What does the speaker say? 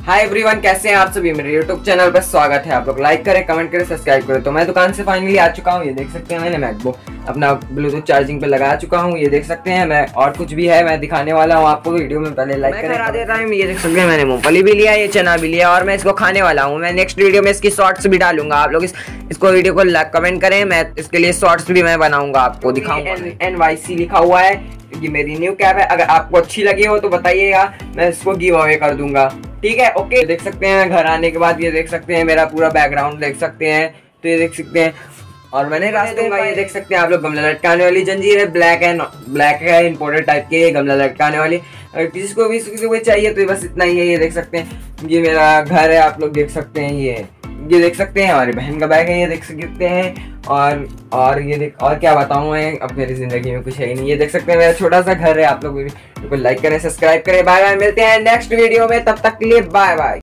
Hi everyone कैसे हैं आप सभी? मेरे यूट्यूब चैनल पर स्वागत है। आप लोग लाइक करें कमेंट करें सब्सक्राइब करें। तो मैं दुकान से फाइनली आ चुका हूँ। ये देख सकते हैं मैंने मैकबुक अपना ब्लूटूथ चार्जिंग पे लगा चुका हूँ। ये देख सकते हैं मैं और कुछ भी है मैं दिखाने वाला हूँ आपको वीडियो में। पहले लाइक करा देता हूँ ये देख सकते हैं मैंने मूंगफली भी लिया ये चना भी लिया और मैं इसको खाने वाला हूँ। मैं नेक्स्ट वीडियो में इसकी शॉर्ट्स भी डालूँगा। आप लोग इस, इसको वीडियो को कमेंट करें। मैं इसके लिए शॉर्ट्स भी मैं बनाऊँगा आपको दिखाऊँगा एन वाई सी लिखा हुआ है ये मेरी न्यू कैब है। अगर आपको अच्छी लगी हो तो बताइएगा मैं इसको गिव अवे कर दूँगा। ठीक है ओके देख सकते हैं घर आने के बाद ये देख सकते हैं मेरा पूरा बैकग्राउंड देख सकते हैं तो ये देख सकते हैं। और मैंने रास्ते में ये देख सकते हैं आप लोग गमला लटकाने वाली जंजीर है ब्लैक है ब्लैक है इम्पोर्टेड टाइप के गमला लटकाने वाली। अगर किसी को भी किसी को चाहिए तो बस इतना ही है ये देख सकते हैं। ये मेरा घर है आप लोग देख सकते हैं ये। ये देख सकते हैं हमारी बहन का बैग है, ये देख सकते हैं, और और ये देख, और क्या बताऊँ मैं, अब मेरी ज़िंदगी में कुछ है ही नहीं। ये देख सकते हैं, मेरा छोटा सा घर है, आप लोग लाइक करें सब्सक्राइब करें बाय बाय मिलते हैं नेक्स्ट वीडियो में, तब तक के लिए बाय बाय